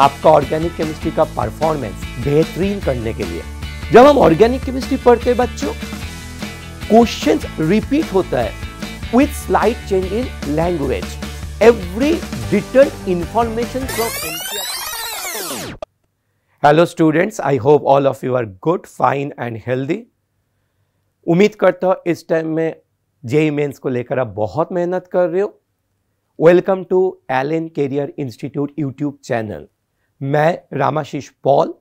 आपका organic chemistry का performance बेहतरीन करने के लिए। जब हम ऑर्गेनिक केमिस्ट्री पढ़ते हैं बच्चों क्वेश्चन रिपीट होता है with slight change in language every detail information from hello students I hope all of you are good fine and healthy उम्मीद करता हूँ इस टाइम में जेई मेन्स को लेकर आप बहुत मेहनत कर रहे हो। Welcome to Allen career institute YouTube channel मैं रामाशीष पॉल,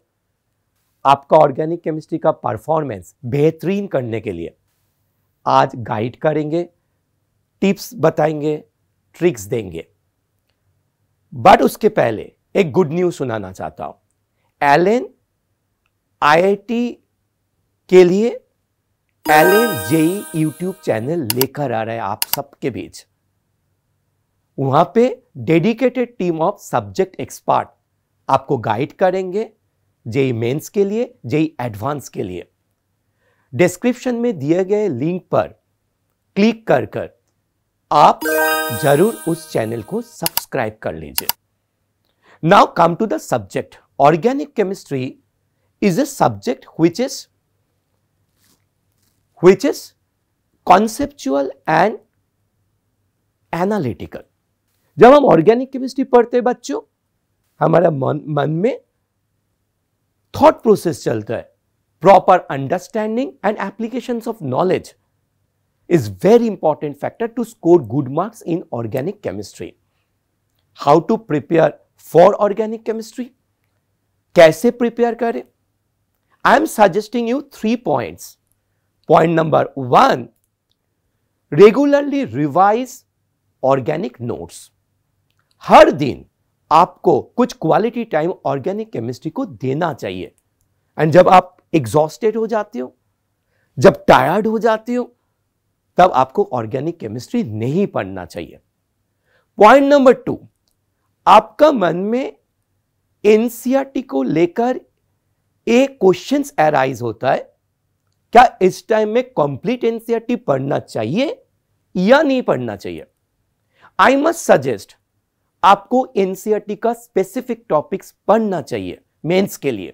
आपका ऑर्गेनिक केमिस्ट्री का परफॉर्मेंस बेहतरीन करने के लिए आज गाइड करेंगे, टिप्स बताएँगे, ट्रिक्स देंगे। बट उसके पहले एक गुड न्यूज़ सुनाना चाहता हूँ। एलन, आईआईटी के लिए एलन जेई यूट्यूब चैनल लेकर आ रहा है आप सबके बीच। वहाँ पे dedicated team of subject expert आपको गाइड करेंगे जेई मेंस के लिए, जेई एडवांस के लिए। डिस्क्रिप्शन में दिए गए लिंक पर क्लिक कर कर आप ज़रूर उस चैनल को सब्सक्राइब कर लीजिए। Now come to the subject organic chemistry is a subject which is which is conceptual and analytical जब हम ऑर्गेनिक केमिस्ट्री पढ़ते हैं बच्चों हमारा मन मन में थॉट प्रोसेस चलता है। Proper understanding and application of knowledge is very important factor to score good marks in organic chemistry how to prepare for organic chemistry कैसे प्रिपेयर करें? I am suggesting you three points point number one regularly revise organic notes हर दिन आपको कुछ quality time organic chemistry को देना चाहिए। And जब आप एग्जॉस्टेड हो जाते हो, जब टायर्ड हो जाते हो, तब आपको ऑर्गेनिक केमिस्ट्री नहीं पढ़ना चाहिए। पॉइंट नंबर टू आपका मन में एनसीआरटी को लेकर एक क्वेश्चन एराइज होता है, क्या इस टाइम में कंप्लीट एनसीआरटी पढ़ना चाहिए या नहीं पढ़ना चाहिए? आई मस्ट सजेस्ट आपको एनसीआरटी e का स्पेसिफिक टॉपिक्स पढ़ना चाहिए मेंस के लिए।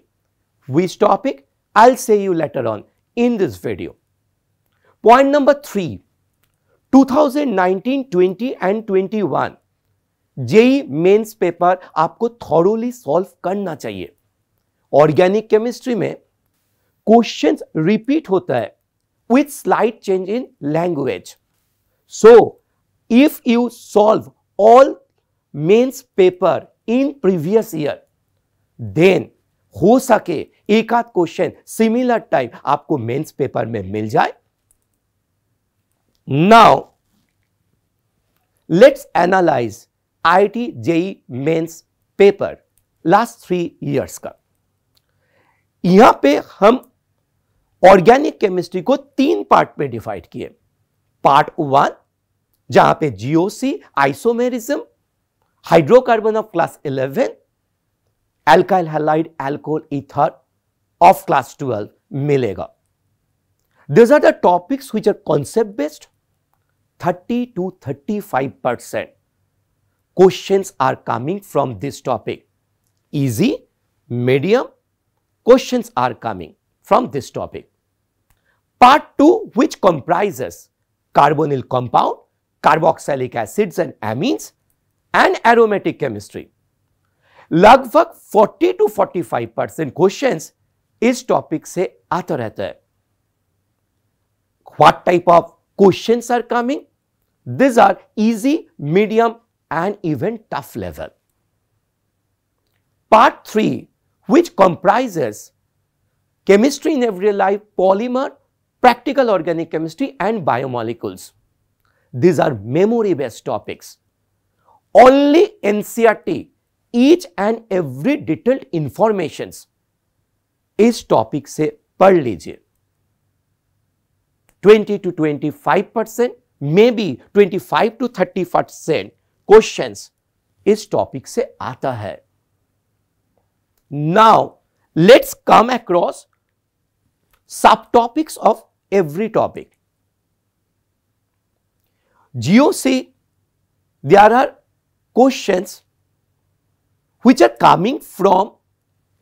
Which topic I say you later on in this video point number three 2019, 20 and 21 JEE Mains paper आपको थॉरोली सॉल्व करना चाहिए। ऑर्गेनिक केमिस्ट्री में क्वेश्चंस रिपीट होता है with slight change in language so if you solve all Mains paper in previous year then हो सके एक आध क्वेश्चन सिमिलर टाइप आपको मेंस पेपर में मिल जाए। Now let's analyse IIT JEE Mains paper last three years का। यहाँ पे हम ऑर्गेनिक केमिस्ट्री को तीन पार्ट में डिवाइड किए। पार्ट वन जहाँ पे GOC isomerism hydrocarbon of class 11, alkyl halide alcohol ether of class 12 milega. These are the topics which are concept based 30 to 35 percent questions are coming from this topic. Easy, medium questions are coming from this topic. Part 2 which comprises carbonyl compound, carboxylic acids and amines and aromatic chemistry लगभग 40 to 45 percent question इस topic से आता रहता है what type of question are coming this are easy medium and even tough level part three which comprises chemistry in everyday life, polymer, practical organic chemistry and biomolecules. These are memory based topics. Only NCRT, each and every detailed information इस topic से पढ़ लीजिए। 20 to 25 percent may be 25 to 30 percent question इस topic से आता है। Now let's come across sub topics of every topic GOC, there are questions which are coming from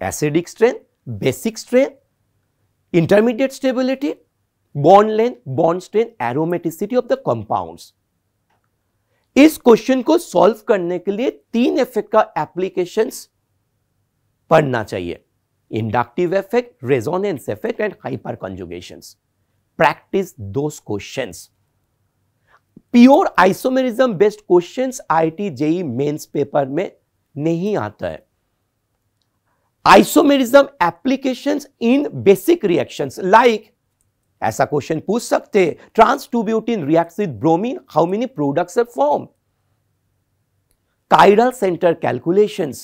acidic strength, basic strength, intermediate stability, bond length, bond strength, aromaticity of the compounds. इस question को solve करने के लिए तीन effect का applications पढ़ना चाहिए inductive effect resonance effect and hyperconjugations practice those questions pure isomerism based questions IIT JEE Mains paper में नहीं आता है। Isomerism applications in basic reactions like ऐसा क्वेश्चन पूछ सकते trans two butene react with bromine how many products are form chiral center calculations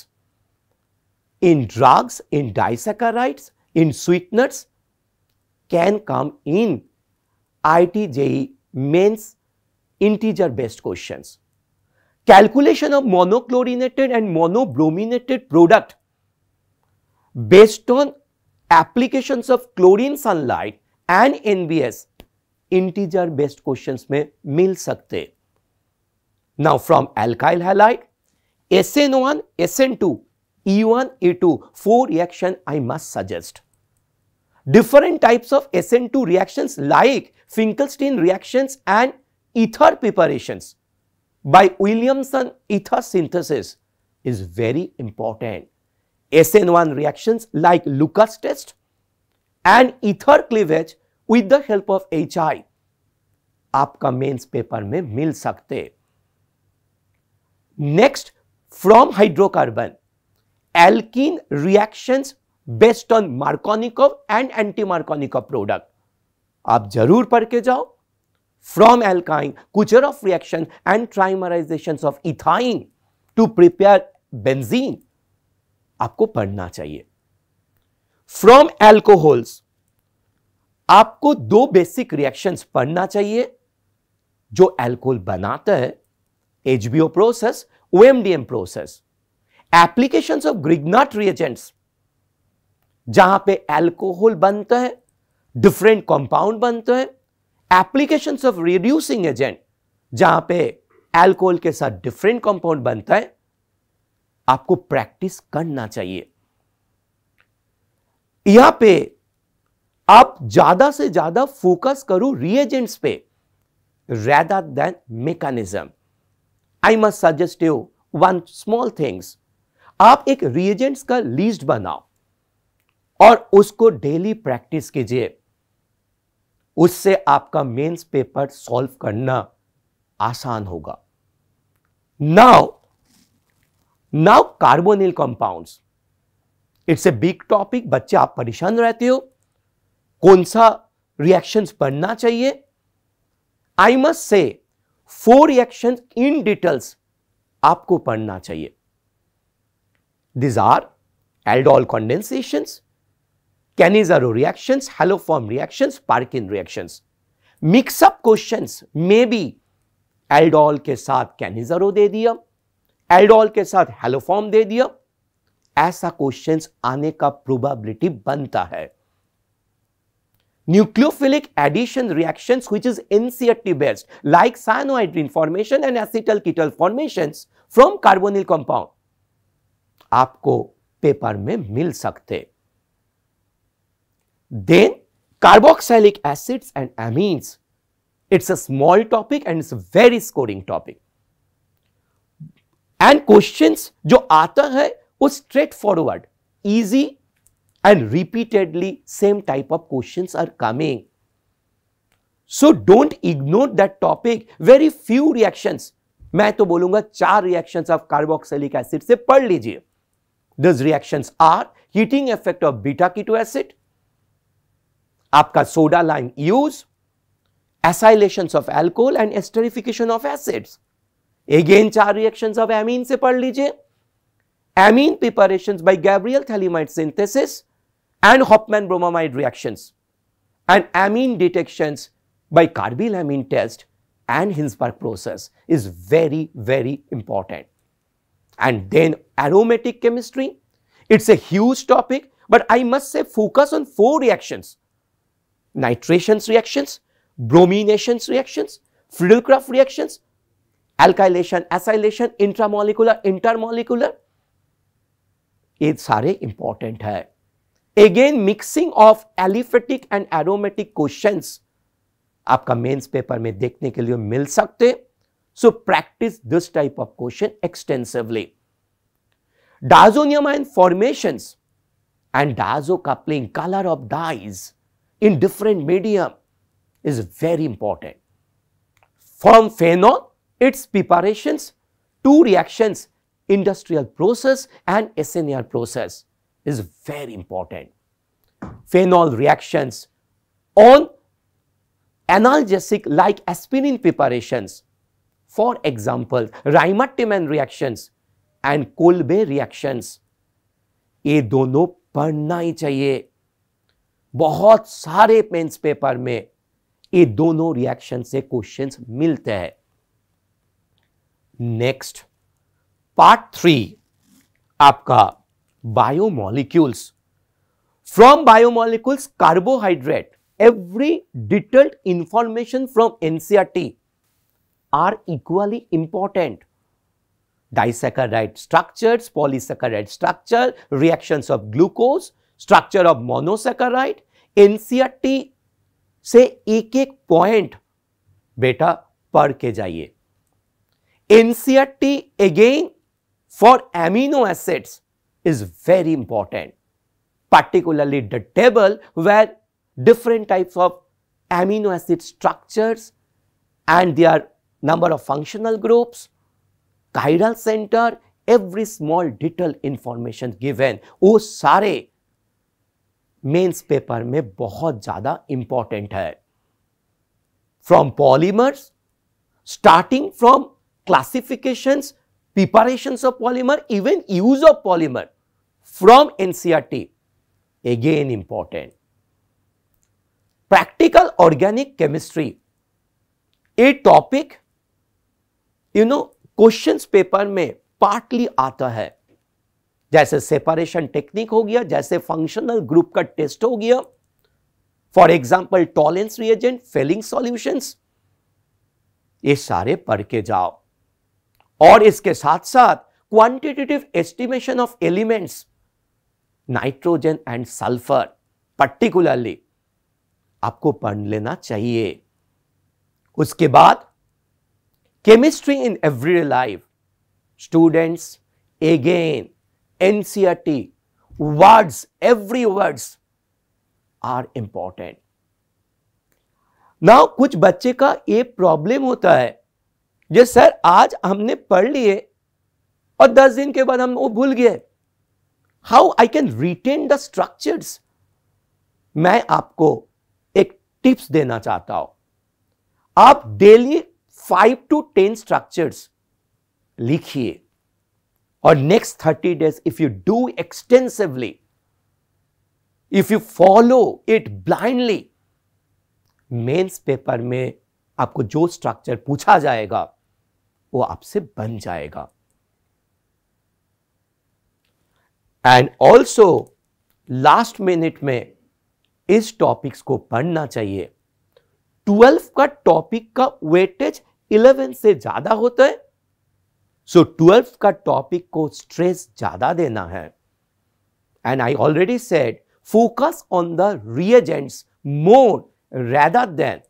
in drugs, in disaccharides, in sweeteners can come in ITJE mains integer based questions. Calculation of monochlorinated and monobrominated product based on applications of chlorine sunlight and NBS integer based questions में मिल सकते Now from alkyl halide, SN1, SN2, E1, E2, four reaction I must suggest. Different types of SN2 reactions like Finkelstein reactions and ether preparations by Williamson ether synthesis is very important. SN1 reactions like Lucas test and ether cleavage with the help of HI आपका mains paper में मिल सकते next from hydrocarbon alkene reactions based on Markovnikov and anti Markovnikov product आप ज़रूर पढ़ के जाओ alkyne Kucherov of reaction and trimerisation of ethyne to prepare benzene आपको पढ़ना चाहिए। फ्रॉम एल्कोहल्स आपको दो बेसिक रिएक्शंस पढ़ना चाहिए, जो एल्कोहल बनाता है HBO process OMDM process applications of Grignard reagents जहाँ पे एल्कोहल बनता है डिफरेंट कंपाउंड बनते हैं एप्लीकेशंस ऑफ़ रिड्यूसिंग एजेंट जहाँ पे एल्कोहल के साथ डिफरेंट कंपाउंड बनता है, आपको प्रैक्टिस करना चाहिए। यहाँ पे आप ज़्यादा से ज़्यादा फोकस करो रिएजेंट्स पे rather than mechanism I must suggest you one small things आप एक रिएजेंट्स का लिस्ट बनाओ और उसको डेली प्रैक्टिस कीजिए। उससे आपका मेंस पेपर सॉल्व करना आसान होगा। Now now carbonyl compounds it's a big topic बच्चे आप परेशान रहते हो। कौन सा रिएक्शंस पढ़ना चाहिए? I must say four reaction in details आपको पढ़ना चाहिए। These are aldol condensation Cannizzaro reactions haloform reactions Perkin reactions mix up questions may be aldol के साथ कैनिजारो दे दिया एल्डोल के साथ हेलोफॉर्म दे दिया ऐसा क्वेश्चंस आने का प्रोबेबिलिटी बनता है nucleophilic addition reactions which is NCRT based like cyanohydrin formation and acetyl ketal formations from carbonyl compound आपको पेपर में मिल सकते then carboxylic acids and amines it's a small topic and it's a very scoring topic and questions जो आता है वो straight forward easy and repeatedly same type of questions are coming. So don't ignore that topic. Very few reactions. मैं तो बोलूँगा चार reactions of carboxylic acid से पढ़ लीजिए this reactions are heating effect of beta keto acid आपका soda lime use acylation of alcohol and esterification of acids again चार reactions of amine से पढ़ लीजिए amine preparations by Gabriel Thalimite synthesis and Hofmann bromamide reactions and amine detections by carbylamine test and Hinsberg process is very, very important. And then aromatic chemistry, it's a huge topic, but I must say focus on four reactions. Nitrations reactions, brominations reactions, Friedel-Crafts reactions, alkylation, acylation, intramolecular, intermolecular, ये सारे important है again mixing of aliphatic and aromatic questions आपका mains paper में देखने के लिए मिल सकते so practice this type of question extensively diazonium formations and coupling color of dyes in different medium is very important. From phenol, its preparations, two reactions, industrial process and SNR process is very important. Phenol reactions on analgesic like aspirin preparations, for example, Riemann reactions and Kolbe reactions, ये दोनों पढ़ना ही चाहिए बहुत सारे Mains paper में ये दोनों reaction से क्वेश्चंस मिलते हैं। नेक्स्ट पार्ट थ्री आपका biomolecules from biomolecules carbohydrate every detailed information from NCERT are equally important disaccharide structures polysaccharide structure reactions of glucose structure of monosaccharide NCERT से एक एक पॉइंट बेटा पढ़ के जाइए। NCERT again for amino acids is very important particularly the table where different types of amino acid structure and they are number of functional groups chiral centre every small detail information given वो सारे mains paper में बहुत ज़्यादा important है। From polymers starting from classification preparation of polymer even use of polymer from NCERT again important practical organic chemistry a topic you know question paper में partly आता है। जैसे सेपरेशन टेक्निक हो गया जैसे फंक्शनल ग्रुप का test हो गया। For example Tollens reagent Fehling solutions ये सारे पढ़ के जाओ। और इसके साथ साथ quantitative estimation of elements nitrogen and sulphur particularly आपको पढ़ लेना चाहिए। उसके बाद chemistry in everyday life students again, NCRT, words, every words are important. Now, कुछ बच्चे का ये प्रॉब्लम होता है जो सर आज हमने पढ़ लिए और दस दिन के बाद हम वो भूल गए। How I can retain the structures मैं आपको एक टिप्स देना चाहता हूँ। आप daily five to ten structures लिखिए। और next thirty days if you do extensively if you follow it blindly Mains paper में आपको जो स्ट्रक्चर पूछा जाएगा, वो आपसे बन जाएगा। एंड ऑल्सो लास्ट मिनट में इस टॉपिक्स को पढ़ना चाहिए। ट्वेल्व का टॉपिक का वेटेज इलेवन से ज़्यादा होता है। सो ट्वेल्थ का टॉपिक को स्ट्रेस ज़्यादा देना है। And I already said focus on the reagents more rather than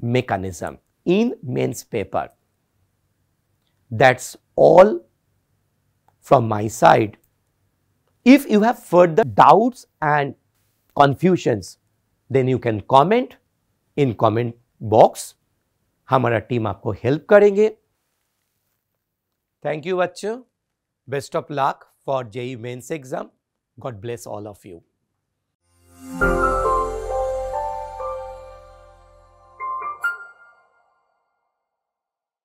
mechanism in Mains paper that's all from my side if you have further doubts and confusions then you can comment in comment box हमारा team आपको help करेंगे। Thank you बच्चों best of luck for JEE Mains exam God bless all of you